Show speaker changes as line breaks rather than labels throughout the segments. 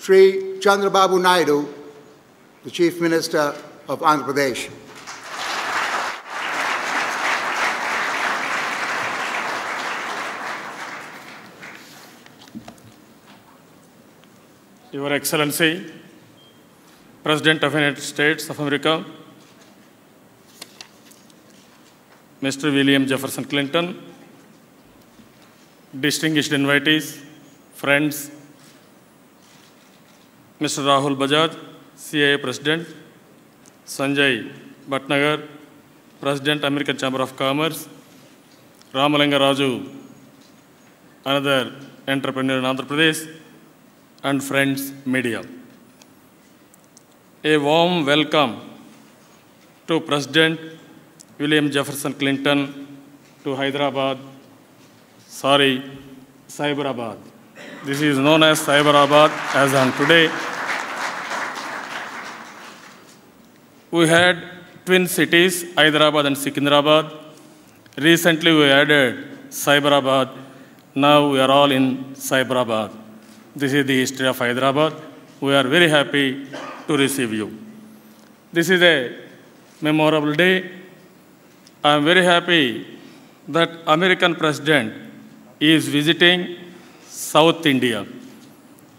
Sri Chandrababu Naidu, the Chief Minister of Andhra Pradesh.
Your Excellency, President of the United States of America, Mr. William Jefferson Clinton, distinguished invitees, friends, Mr. Rahul Bajaj, CII President, Sanjay Bhatnagar, President, American Chamber of Commerce, Ramalinga Raju, another entrepreneur in Andhra Pradesh, and friends, media. A warm welcome to President William Jefferson Clinton to Hyderabad, sorry, Cyberabad. This is known as Cyberabad as on today. We had twin cities, Hyderabad and Secunderabad. Recently, we added Cyberabad. Now we are all in Cyberabad. This is the history of Hyderabad. We are very happy to receive you. This is a memorable day. I am very happy that American president is visiting South India.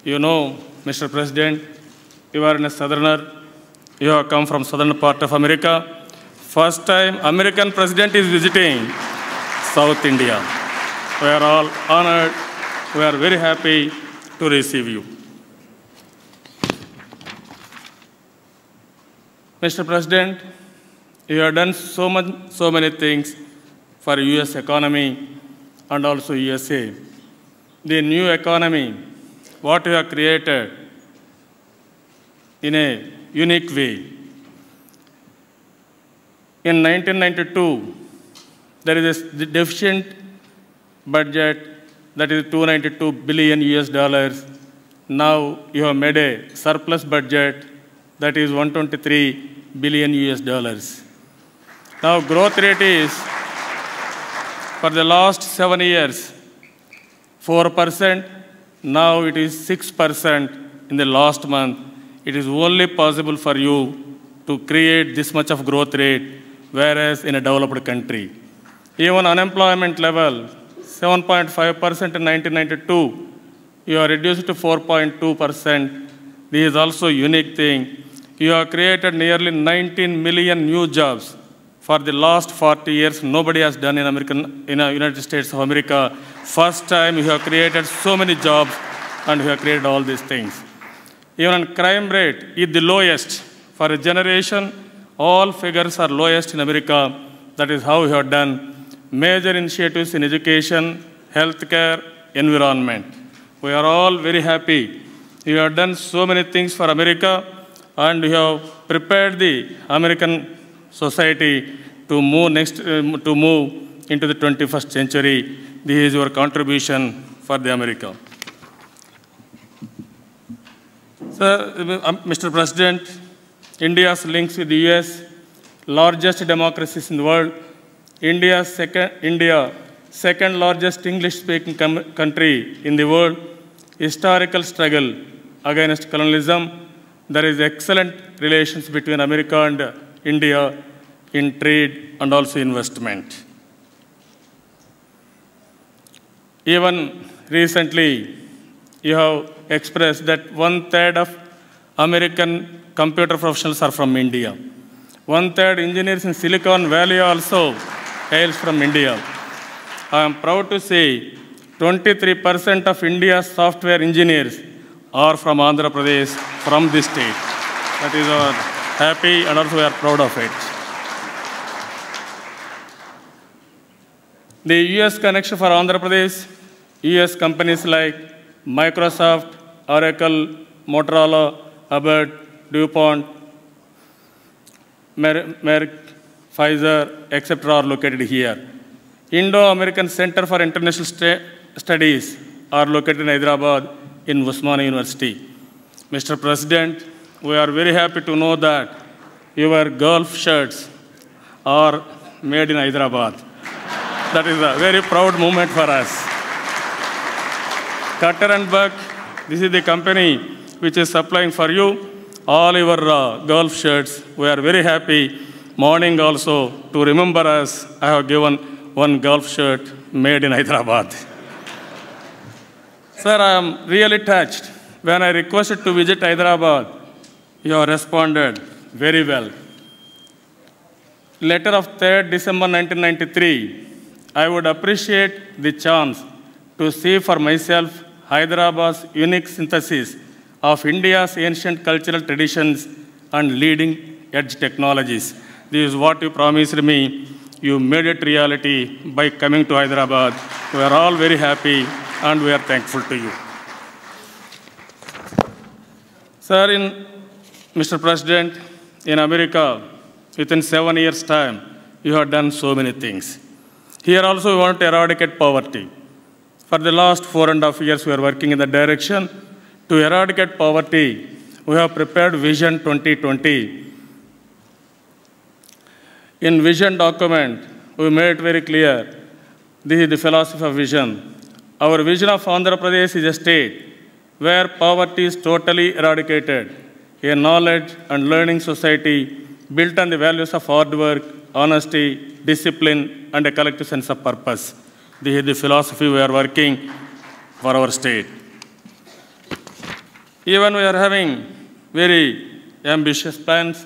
You know, Mr. President, you are a southerner. You have come from southern part of America. First time American president is visiting South India. We are all honored. We are very happy to receive you. Mr. President, you have done so much, so many things for U.S. economy and also USA. The new economy, what you have created in a unique way. In 1992, there is a deficient budget that is 292 billion US dollars. Now you have made a surplus budget that is 123 billion US dollars. Now growth rate is for the last seven years 4%. Now it is 6% in the last month. It is only possible for you to create this much of growth rate, whereas in a developed country. Even unemployment level, 7.5% in 1992, you are reduced to 4.2%. This is also a unique thing. You have created nearly 19 million new jobs. For the last 40 years, nobody has done in American, in the United States of America. First time you have created so many jobs and you have created all these things. Even crime rate is the lowest. For a generation, all figures are lowest in America. That is how we have done major initiatives in education, healthcare, environment. We are all very happy. You have done so many things for America and you have prepared the American society to move next uh, to move into the 21st century. This is your contribution for the America. Sir, uh, Uh, Mr. Um, President, India's links with the US, largest democracies in the world, India's second, India, second largest English-speaking country in the world, historical struggle against colonialism. There is excellent relations between America and India in trade and also investment. Even recently, you have expressed that one third of American computer professionals are from India. One third engineers in Silicon Valley also hails from India. I am proud to say 23% of India's software engineers are from Andhra Pradesh, from this state. That is our happy and also we are proud of it. The US connection for Andhra Pradesh, US companies like Microsoft, Oracle, Motorola, Hubbard, DuPont, Merck, Pfizer, etc. are located here. Indo-American Center for International Studies are located in Hyderabad in Osmania University. Mr. President, we are very happy to know that your golf shirts are made in Hyderabad. that is a very proud moment for us. Cutter and Buck, this is the company which is supplying for you all your uh, golf shirts. We are very happy. Morning also, to remember us, I have given one golf shirt made in Hyderabad. Sir, I am really touched. When I requested to visit Hyderabad, you have responded very well. Letter of 3rd December 1993, I would appreciate the chance to see for myself Hyderabad's unique synthesis of India's ancient cultural traditions and leading edge technologies. This is what you promised me. You made it reality by coming to Hyderabad. We are all very happy and we are thankful to you. Sir, in Mr. President, in America, within seven years' time, you have done so many things. Here also, we want to eradicate poverty. For the last four and a half years, we are working in the direction. To eradicate poverty, we have prepared Vision 2020. In Vision document, we made it very clear this is the philosophy of vision. Our vision of Andhra Pradesh is a state where poverty is totally eradicated, a knowledge and learning society built on the values of hard work, honesty, discipline, and a collective sense of purpose. Is the philosophy we are working for our state. Even we are having very ambitious plans.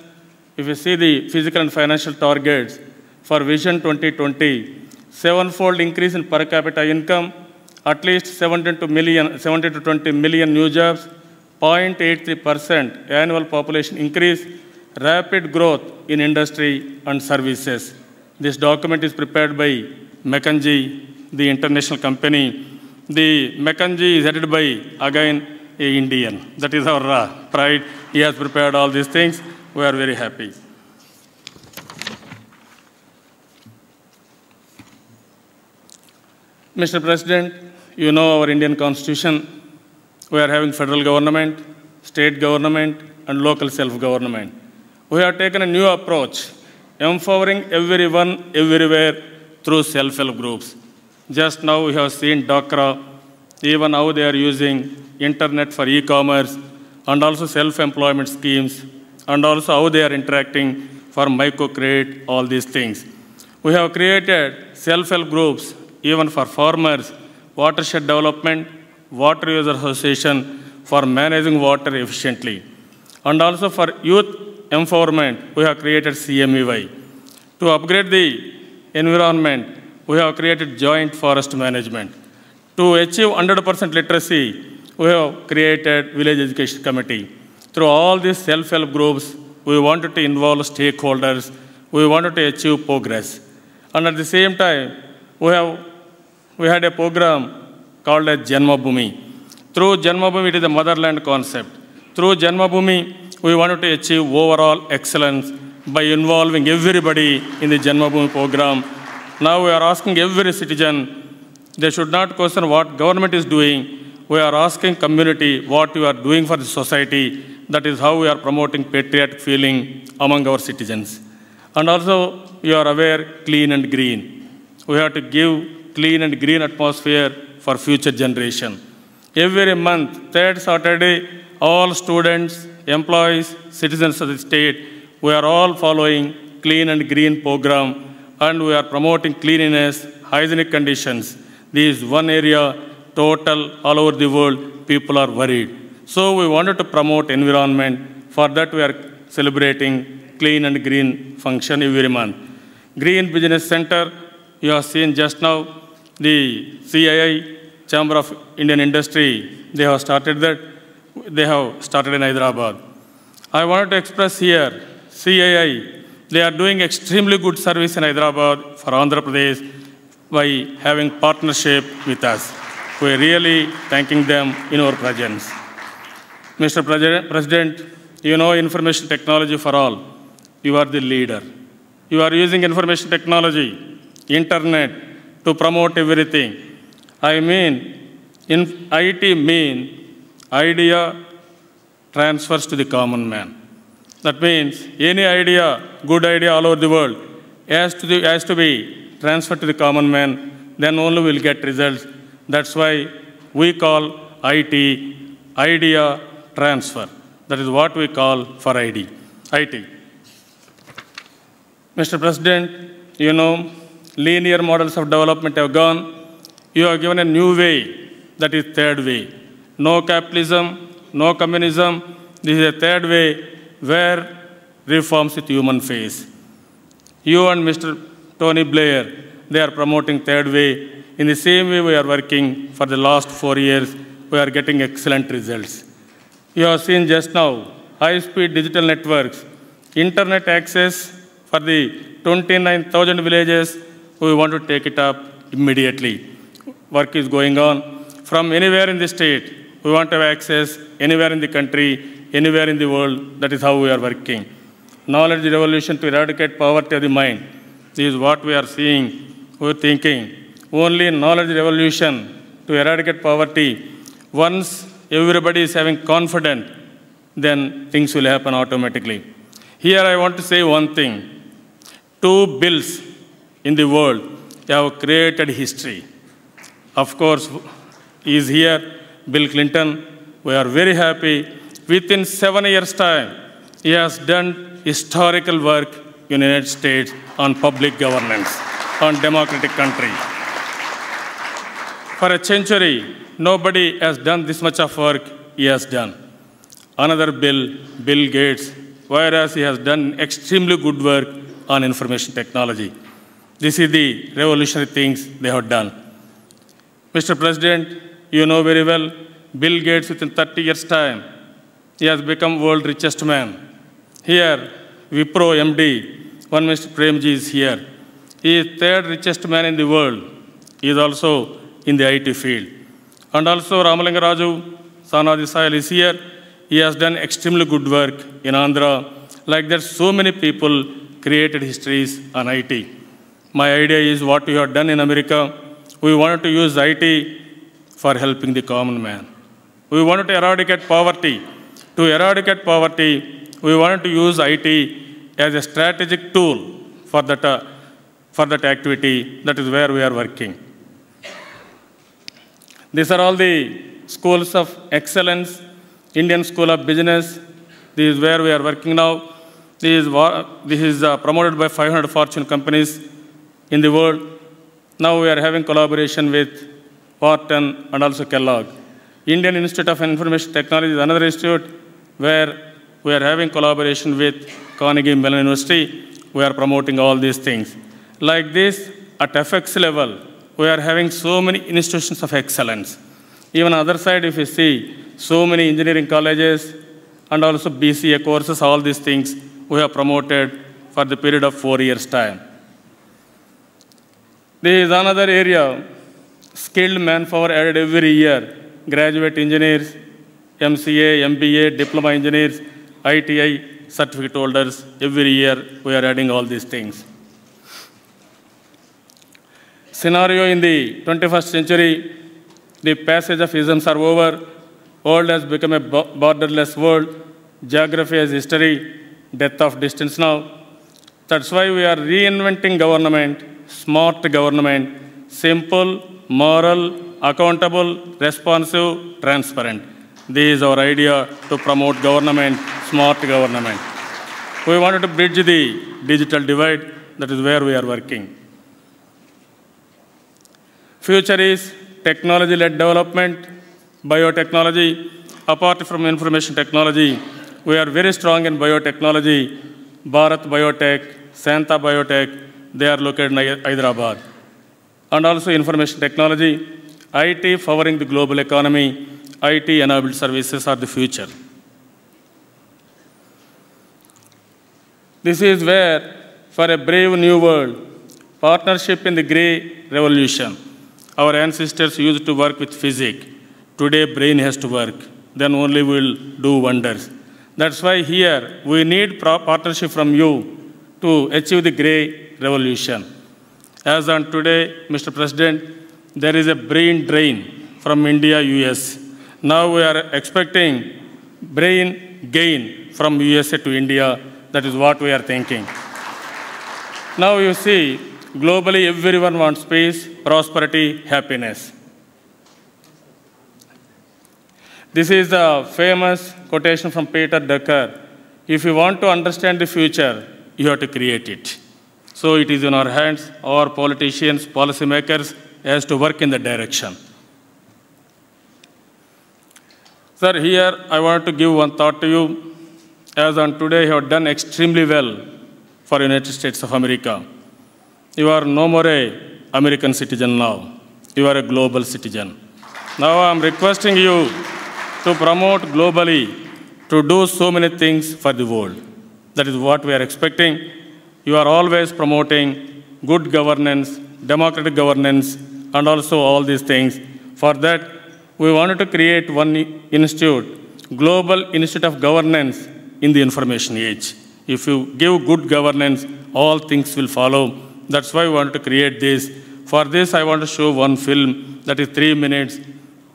If you see the physical and financial targets for Vision 2020, sevenfold increase in per capita income, at least 70 to, million, 70 to 20 million new jobs, 0.83% annual population increase, rapid growth in industry and services. This document is prepared by McKinsey, the international company. The McKinsey is headed by, again, a Indian. That is our uh, pride. He has prepared all these things. We are very happy. Mr. President, you know our Indian Constitution. We are having federal government, state government, and local self-government. We have taken a new approach, empowering everyone, everywhere, through self-help groups. Just now we have seen DWCRA, even how they are using internet for e-commerce, and also self-employment schemes, and also how they are interacting for microcredit, all these things. We have created self-help groups even for farmers, watershed development, water user association for managing water efficiently. And also for youth empowerment, we have created CMEY. To upgrade the environment, we have created joint forest management. To achieve 100% literacy, we have created village education committee. Through all these self-help groups, we wanted to involve stakeholders. We wanted to achieve progress. And at the same time, we have we had a program called as Janmabhoomi. Through Janmabhoomi, it is a motherland concept. Through Janmabhoomi, we wanted to achieve overall excellence by involving everybody in the Janmabhoomi program. Now we are asking every citizen, they should not question what government is doing. We are asking community what you are doing for the society. That is how we are promoting patriotic feeling among our citizens. And also, you are aware, clean and green. We have to give clean and green atmosphere for future generation. Every month, third Saturday, all students, employees, citizens of the state, we are all following clean and green program and we are promoting cleanliness, hygienic conditions. This is one area total all over the world, people are worried. So we wanted to promote environment. For that we are celebrating clean and green function every month. Green Business Center, you have seen just now, the CII, Chamber of Indian Industry, they have started that. They have started in Hyderabad. I wanted to express here, CII, they are doing extremely good service in Hyderabad for Andhra Pradesh by having partnership with us. We are really thanking them in our presence. Mr. President, you know information technology for all. You are the leader. You are using information technology, internet, to promote everything. I mean, in IT mean idea transfers to the common man. That means any idea, good idea all over the world, has to, be, has to be transferred to the common man, then only we'll get results. That's why we call IT idea transfer. That is what we call for ID, IT. Mr. President, you know, linear models of development have gone. You have given a new way, that is third way. No capitalism, no communism. This is a third way where reforms with human face. You and Mr. Tony Blair, they are promoting third way. In the same way we are working for the last four years, we are getting excellent results. You have seen just now, high-speed digital networks, internet access for the 29,000 villages, we want to take it up immediately. Work is going on. From anywhere in the state, we want to have access anywhere in the country, anywhere in the world. That is how we are working. Knowledge revolution to eradicate poverty of the mind. This is what we are seeing, we are thinking. Only knowledge revolution to eradicate poverty. Once everybody is having confidence, then things will happen automatically. Here I want to say one thing. Two bills in the world have created history. Of course, is here, Bill Clinton. We are very happy. Within seven years' time, he has done historical work in the United States on public governance, on democratic country. For a century, nobody has done this much of work he has done. Another bill, Bill Gates, whereas he has done extremely good work on information technology. This is the revolutionary things they have done. Mr. President, you know very well, Bill Gates within 30 years' time, he has become world richest man. Here, Wipro MD, one Mr. Premji is here. He is third richest man in the world. He is also in the IT field. And also Ramalinga Raju, the soil, is here. He has done extremely good work in Andhra. Like that, so many people created histories on IT. My idea is what you have done in America. We wanted to use IT for helping the common man. We wanted to eradicate poverty. To eradicate poverty, we want to use IT as a strategic tool for that, uh, for that activity. That is where we are working. These are all the schools of excellence, Indian School of Business. This is where we are working now. This is, this is uh, promoted by 500 Fortune companies in the world. Now we are having collaboration with Wharton and also Kellogg. Indian Institute of Information Technology is another institute where we are having collaboration with Carnegie Mellon University. We are promoting all these things. Like this, at FX level, we are having so many institutions of excellence. Even on other side, if you see, so many engineering colleges and also BCA courses, all these things we have promoted for the period of four years' time. There is another area, skilled manpower added every year. Graduate engineers, MCA, MBA, diploma engineers, ITI, certificate holders. Every year we are adding all these things. Scenario in the 21st century, the passage of isms are over. World has become a borderless world. Geography has history, death of distance now. That's why we are reinventing government, smart government, simple, moral, accountable, responsive, transparent. This is our idea to promote government, smart government. We wanted to bridge the digital divide. That is where we are working. Future is technology-led development, biotechnology. Apart from information technology, we are very strong in biotechnology. Bharat Biotech, Shantha Biotech, they are located in Hyderabad. And also information technology, IT powering the global economy, IT-enabled services are the future. This is where, for a brave new world, partnership in the grey revolution, our ancestors used to work with physics. Today, brain has to work. Then only we will do wonders. That's why here we need partnership from you to achieve the grey revolution. As on today, Mr. President, there is a brain drain from India, US. Now we are expecting brain gain from USA to India. That is what we are thinking. Now you see, globally everyone wants peace, prosperity, happiness. This is the famous quotation from Peter Drucker. If you want to understand the future, you have to create it. So it is in our hands, our politicians, policymakers, has to work in the direction. Sir, here I want to give one thought to you. As on today, you have done extremely well for United States of America. You are no more a American citizen now. You are a global citizen. Now I am requesting you to promote globally, to do so many things for the world. That is what we are expecting. You are always promoting good governance, democratic governance, and also all these things. For that, we wanted to create one institute, Global Institute of Governance in the Information Age. If you give good governance, all things will follow. That's why we wanted to create this. For this, I want to show one film that is three minutes.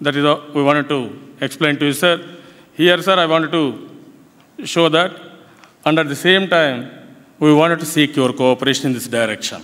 That is what we wanted to explain to you, sir. Here, sir, I wanted to show that. And at the same time, we wanted to seek your cooperation in this direction.